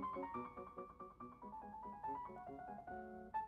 Thank you.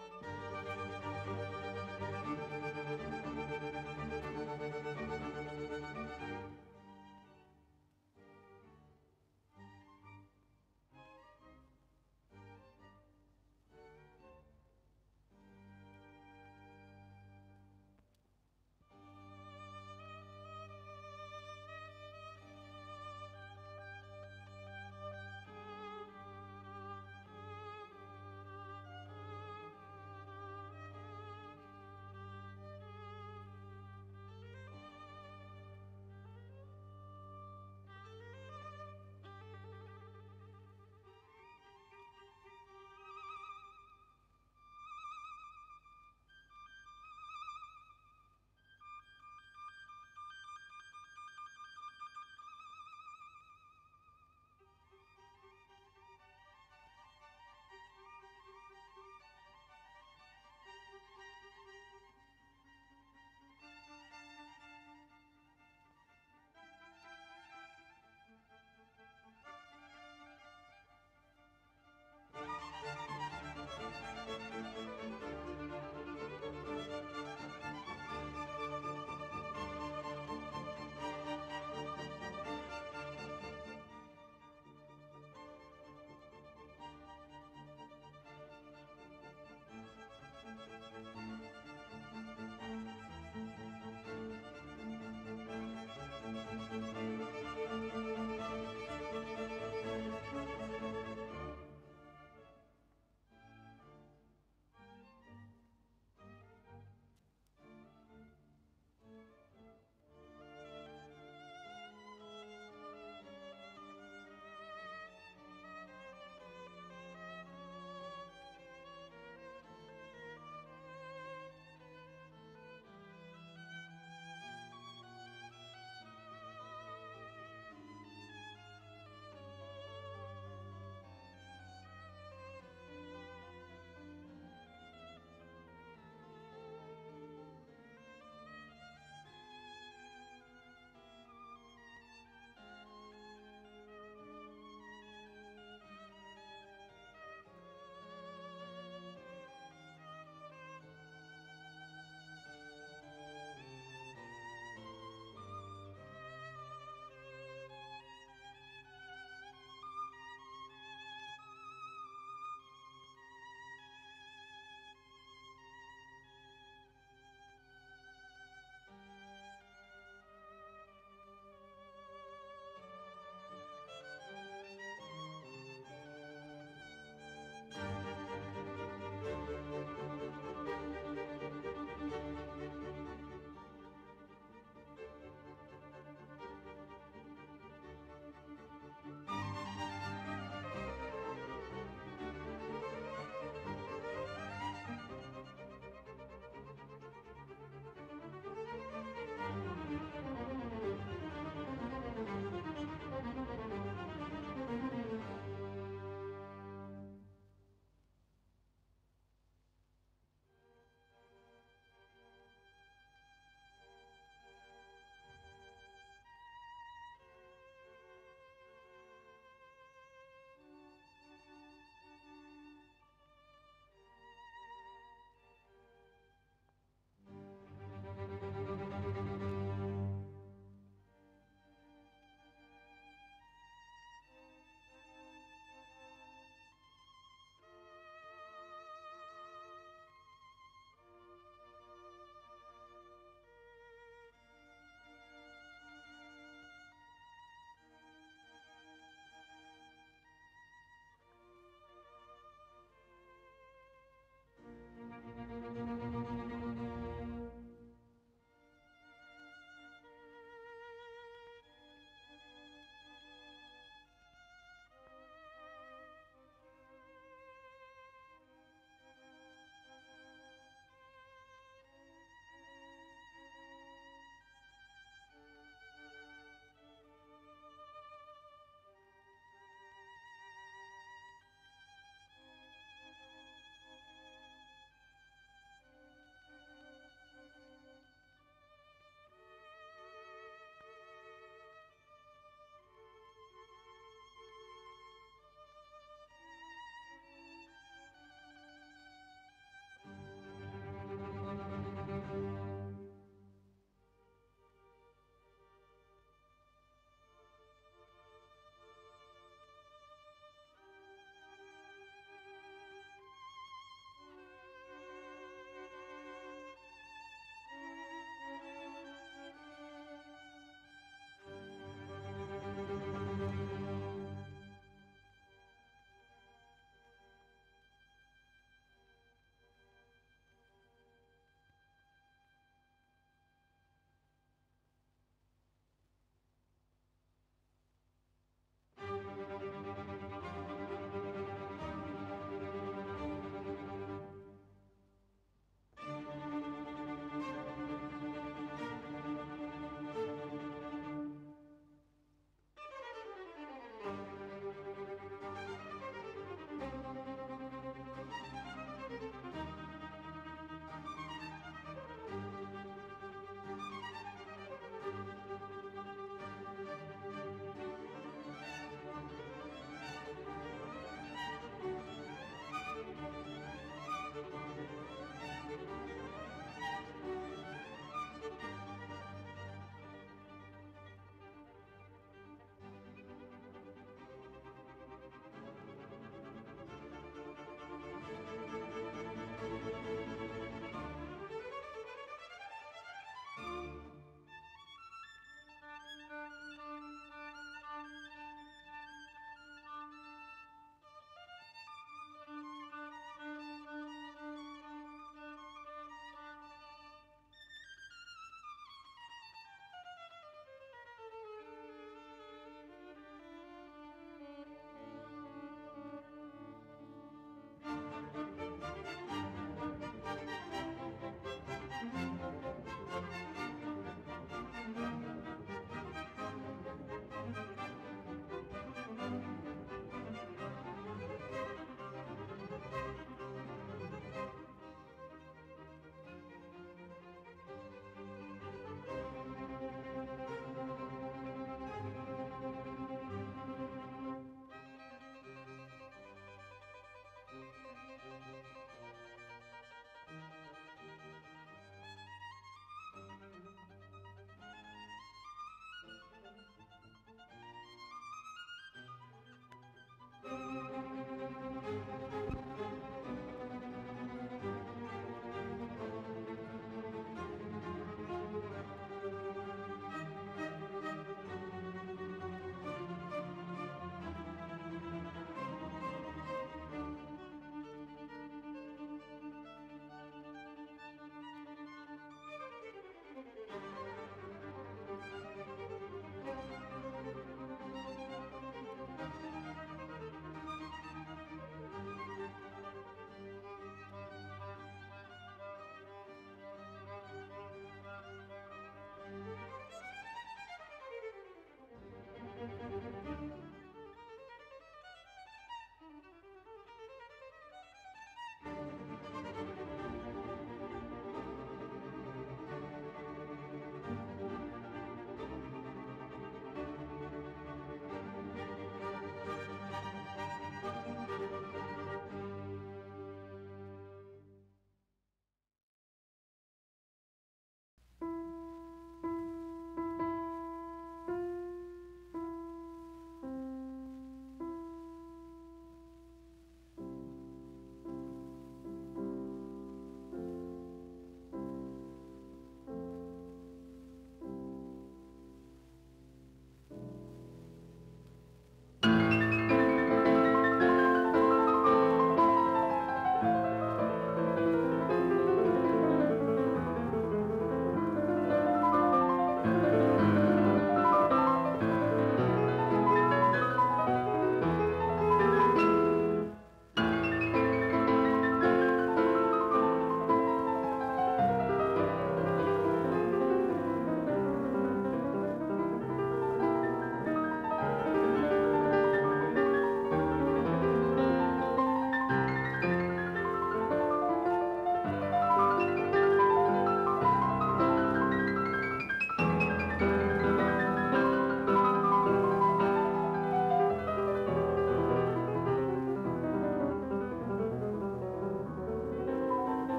うん。Thank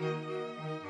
Música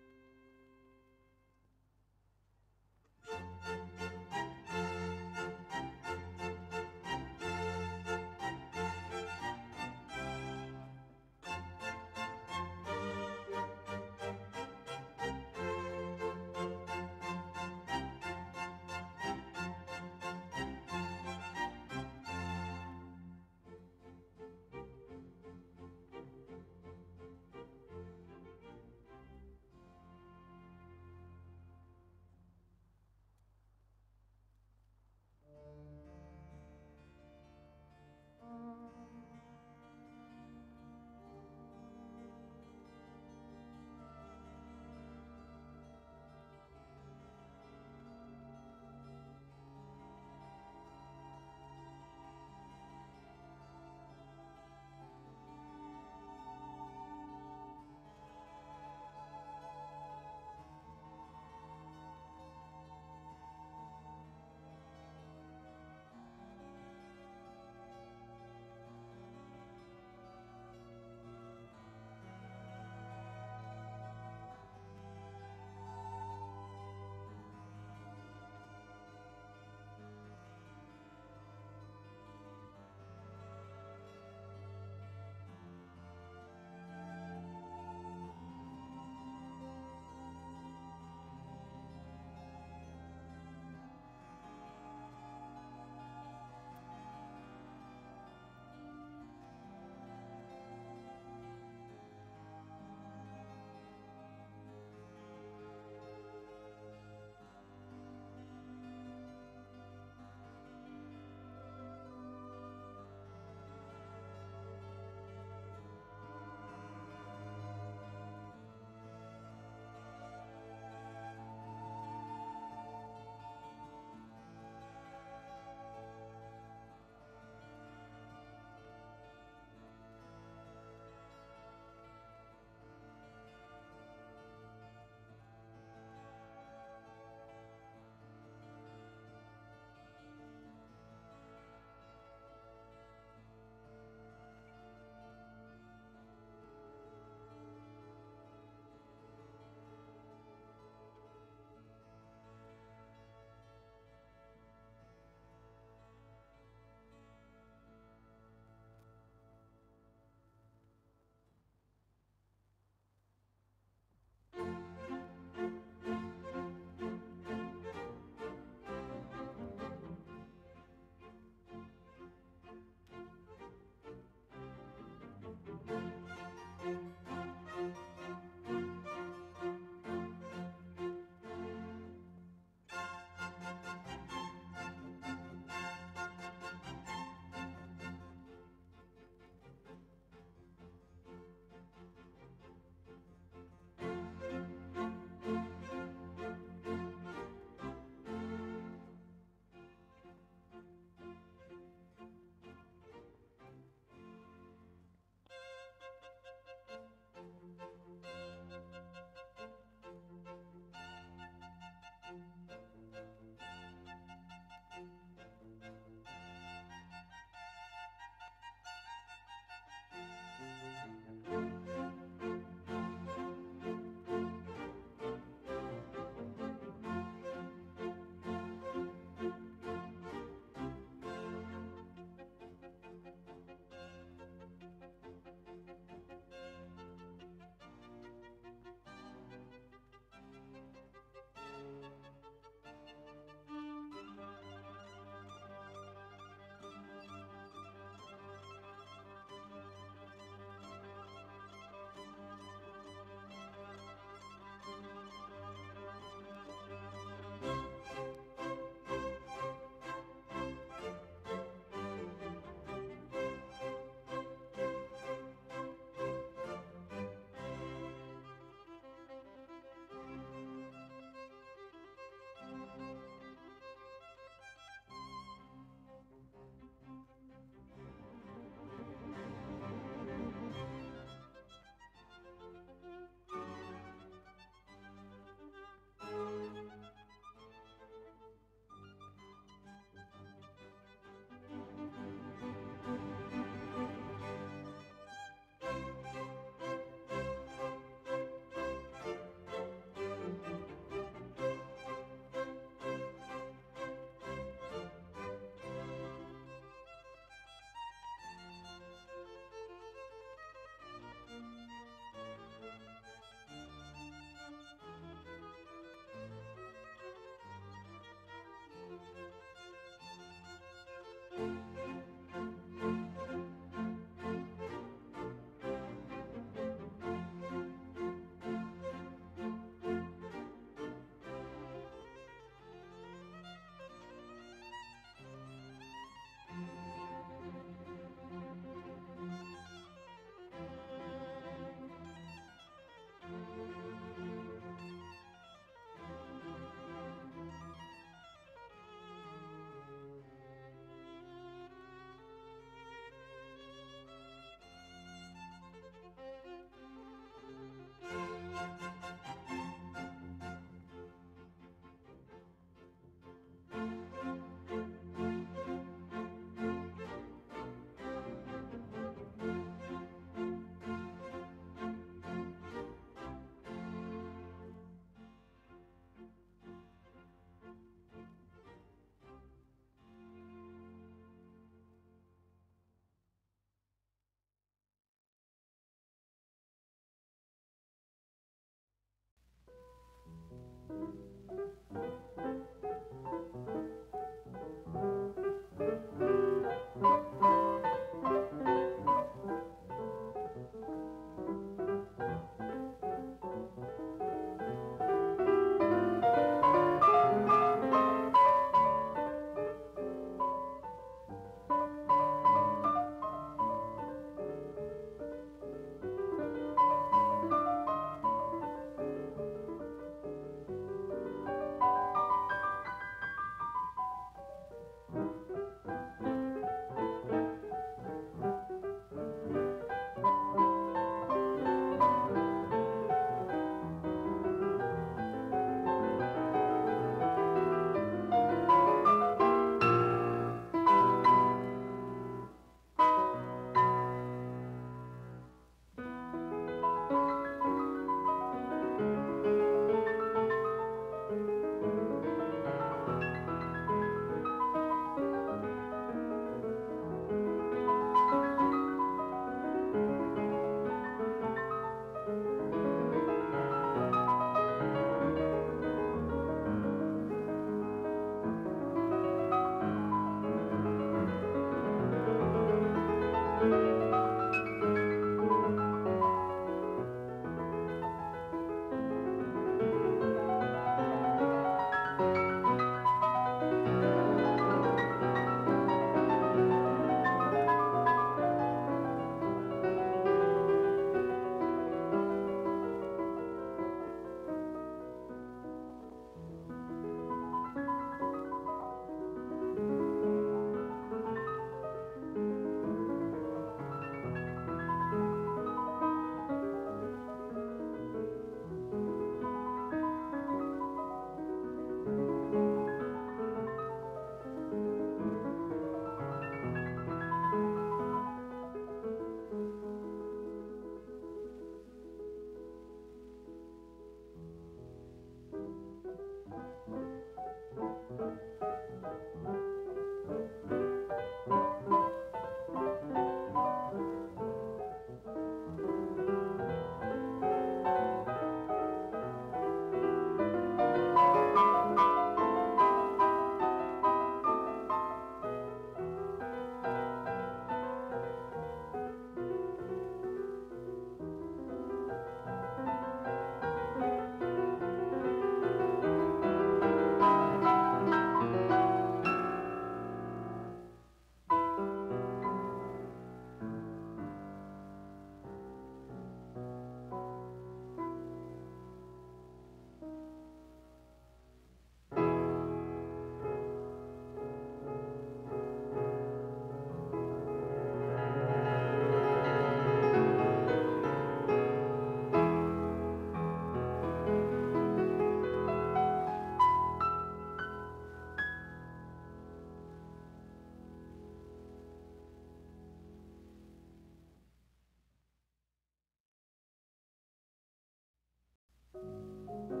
Thank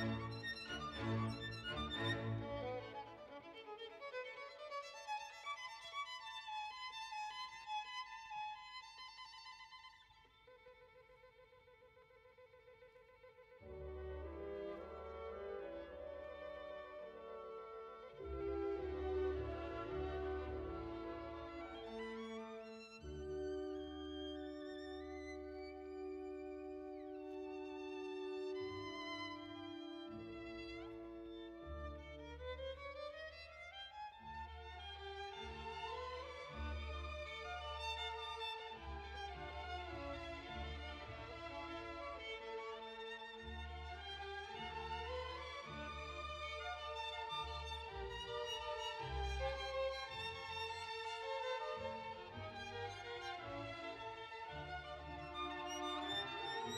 Música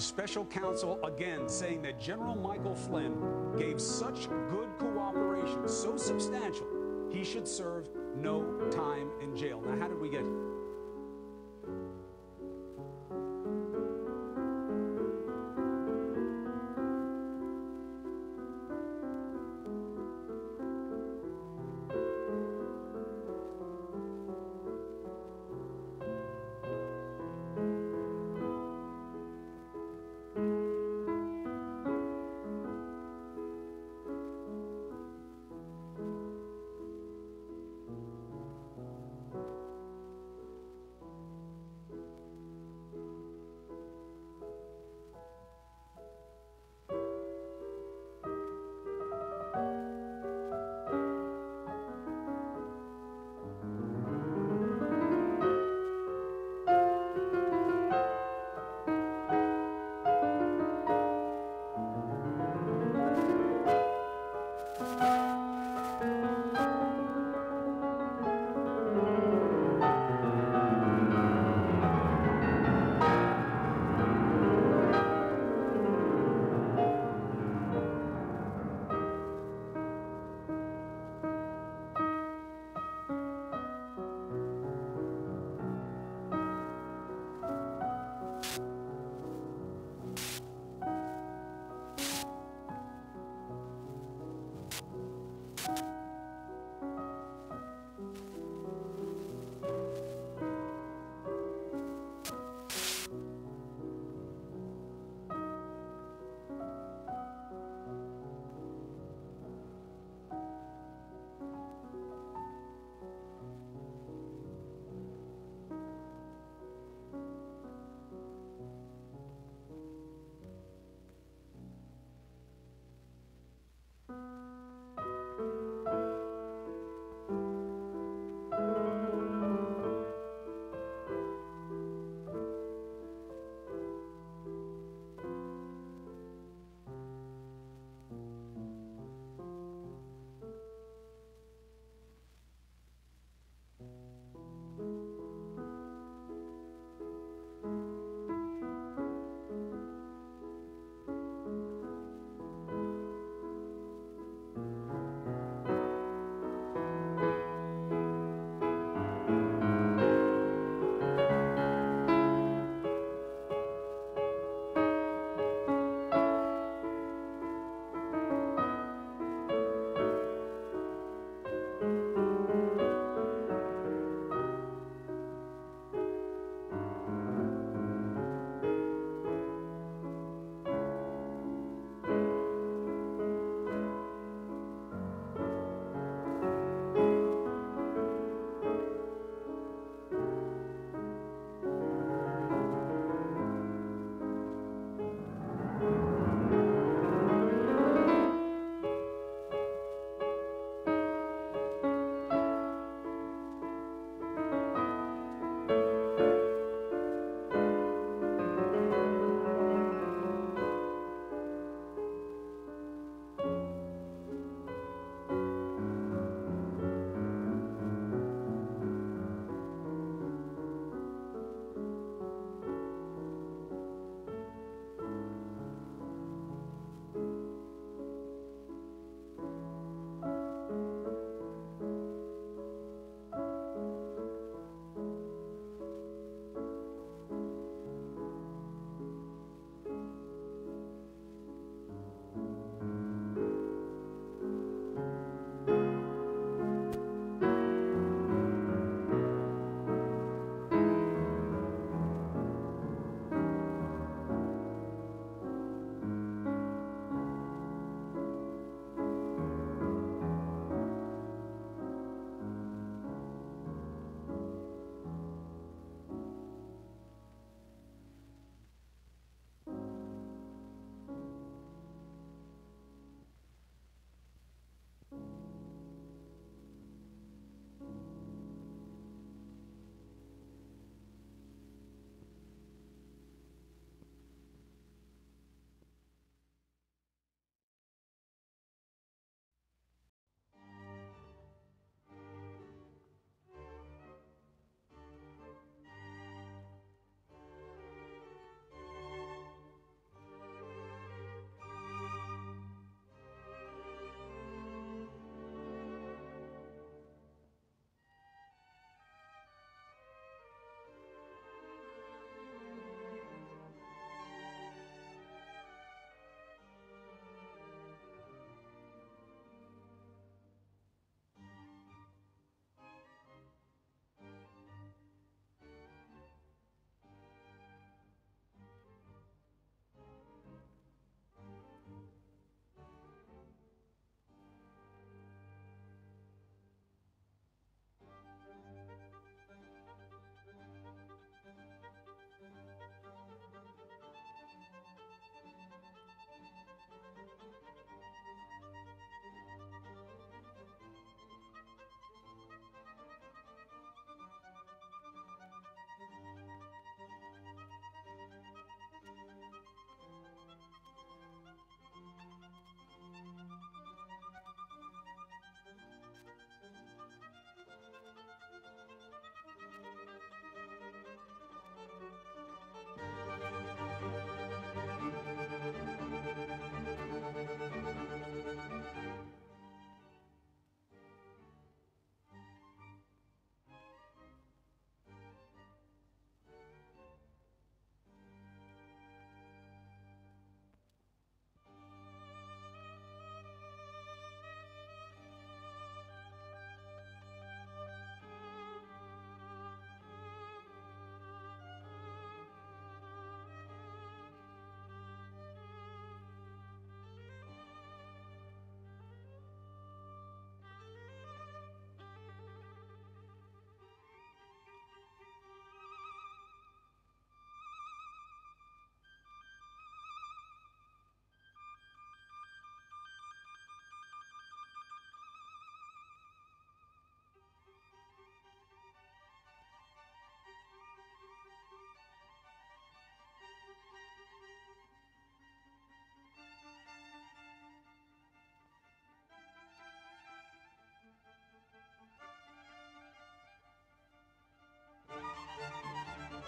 The special counsel again saying that General Michael Flynn gave such good cooperation, so substantial, he should serve no time in jail. Now, how did we get here?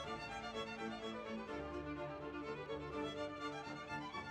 Thank you.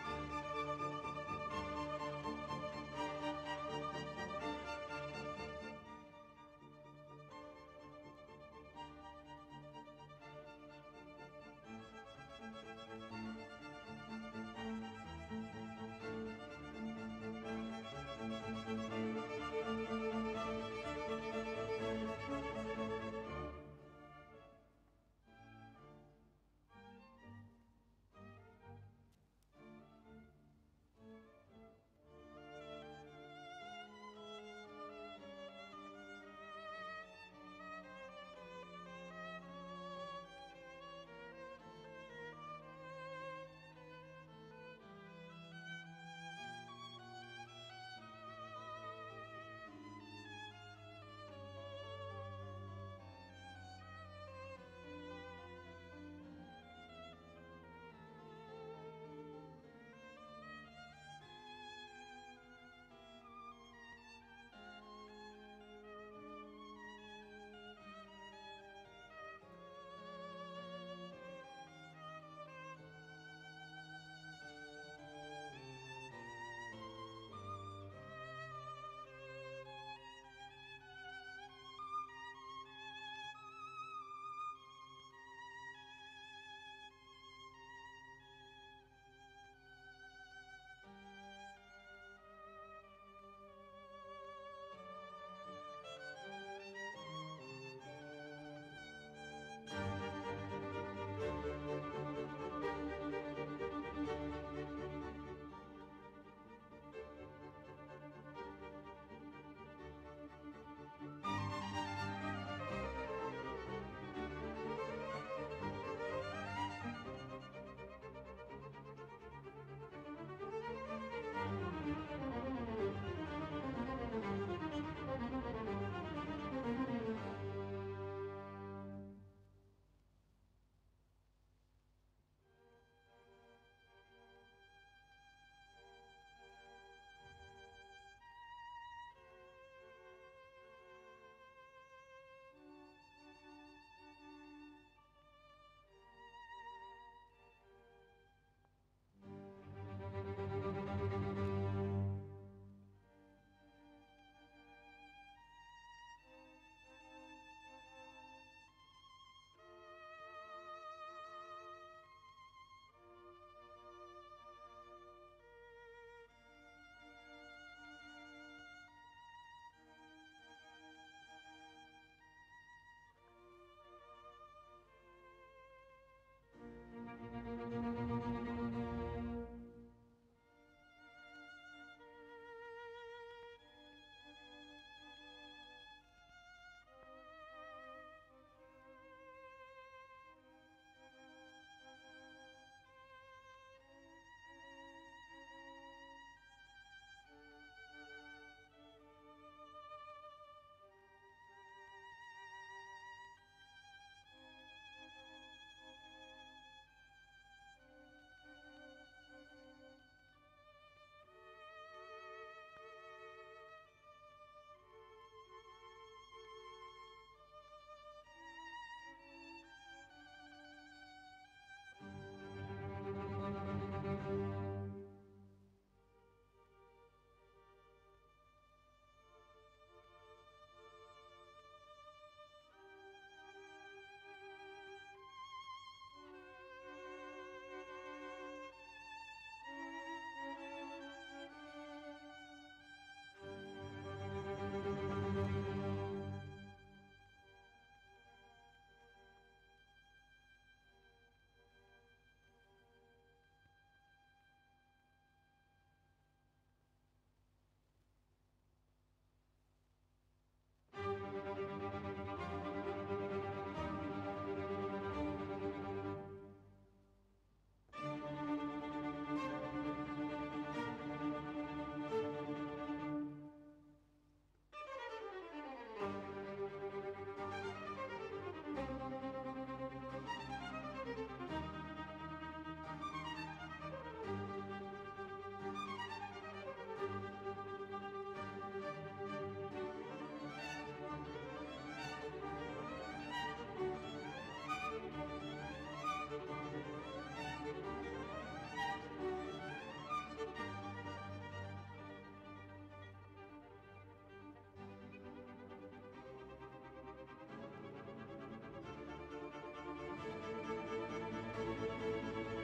Thank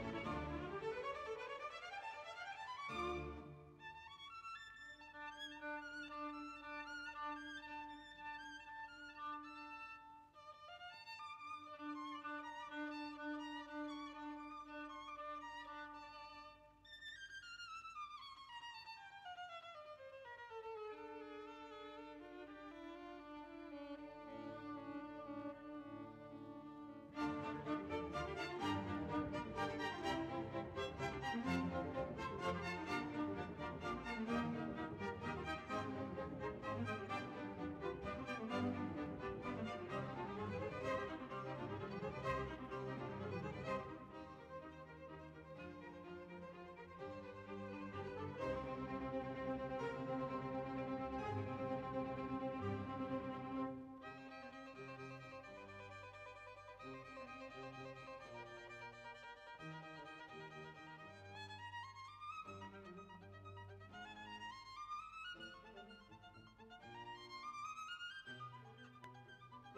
you.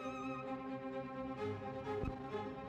Thank you.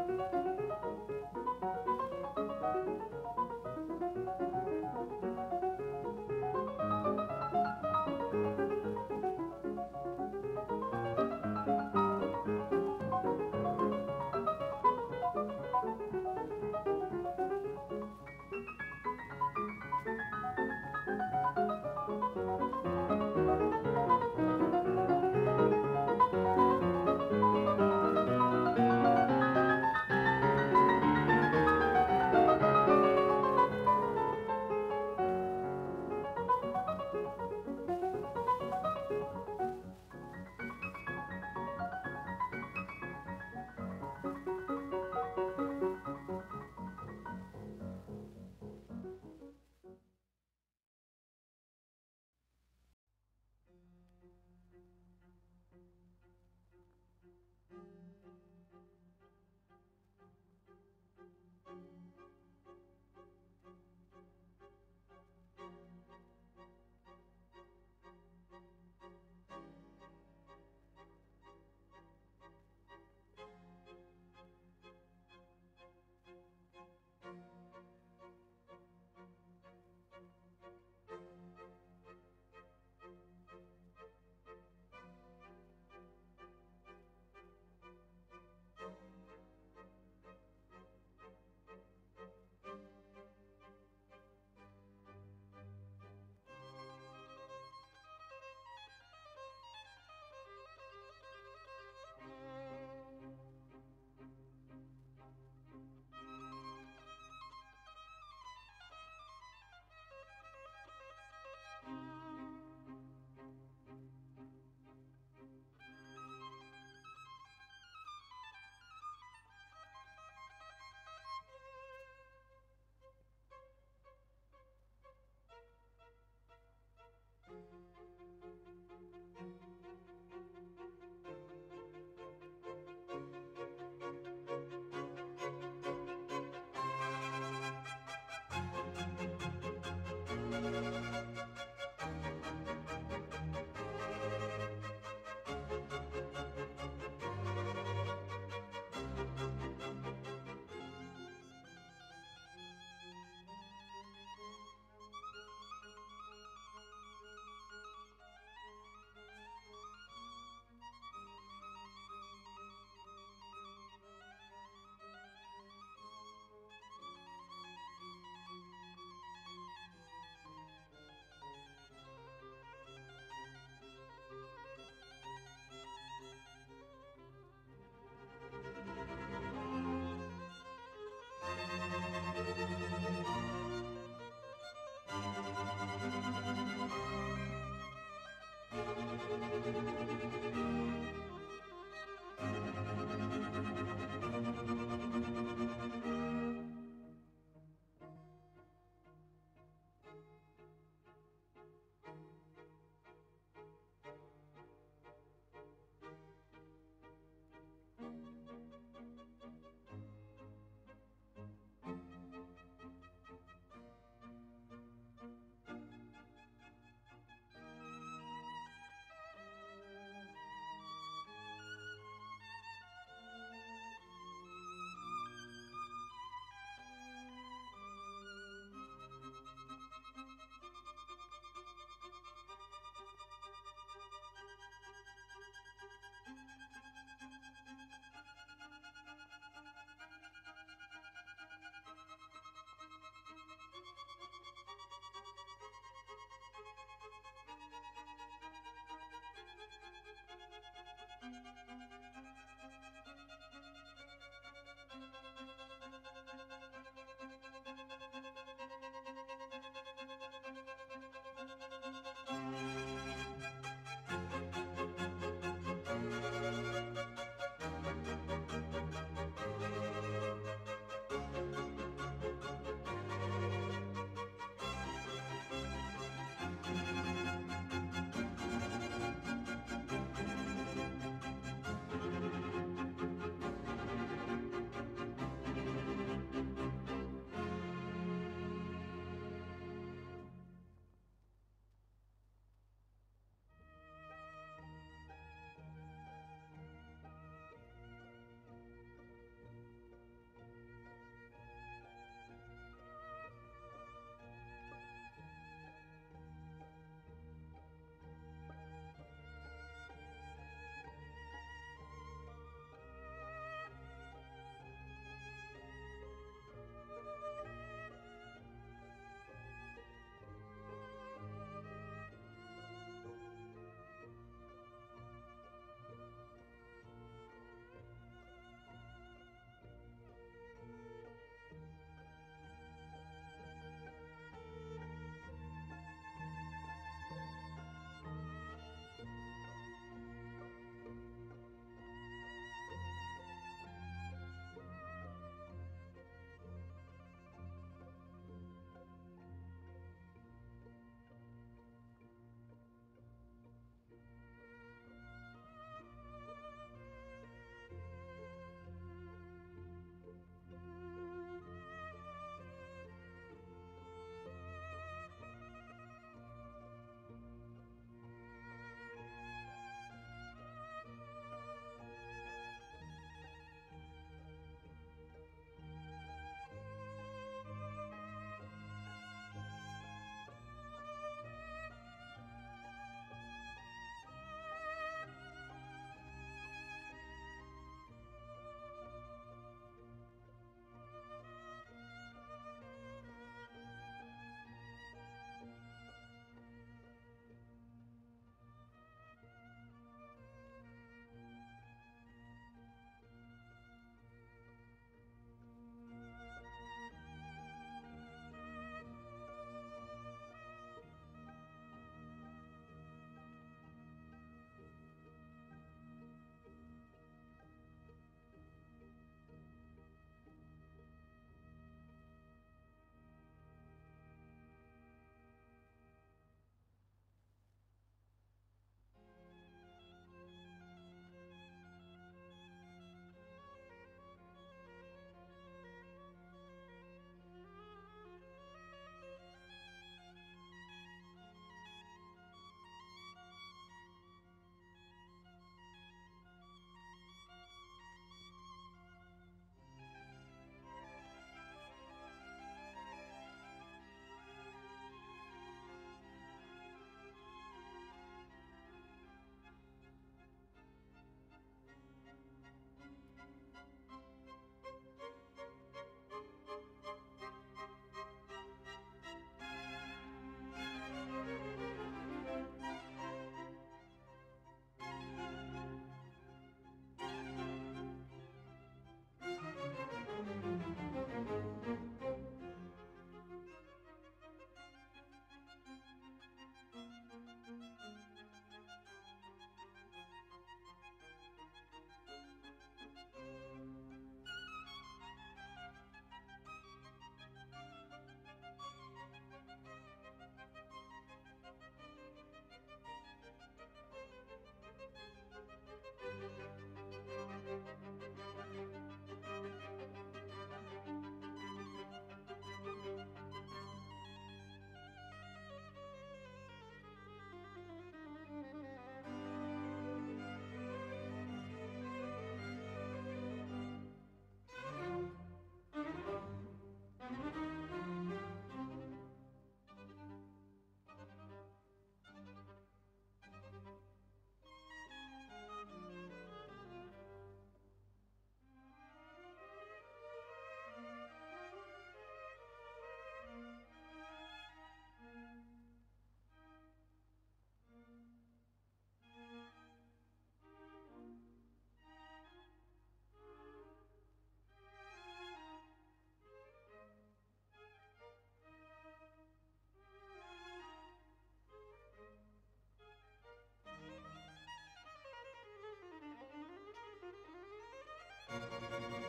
Música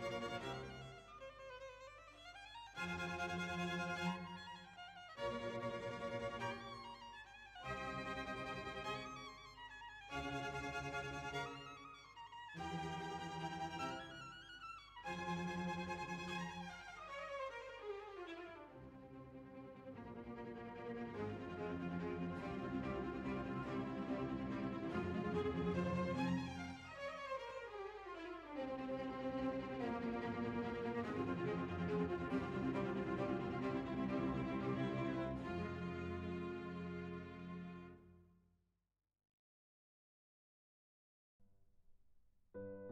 Bye.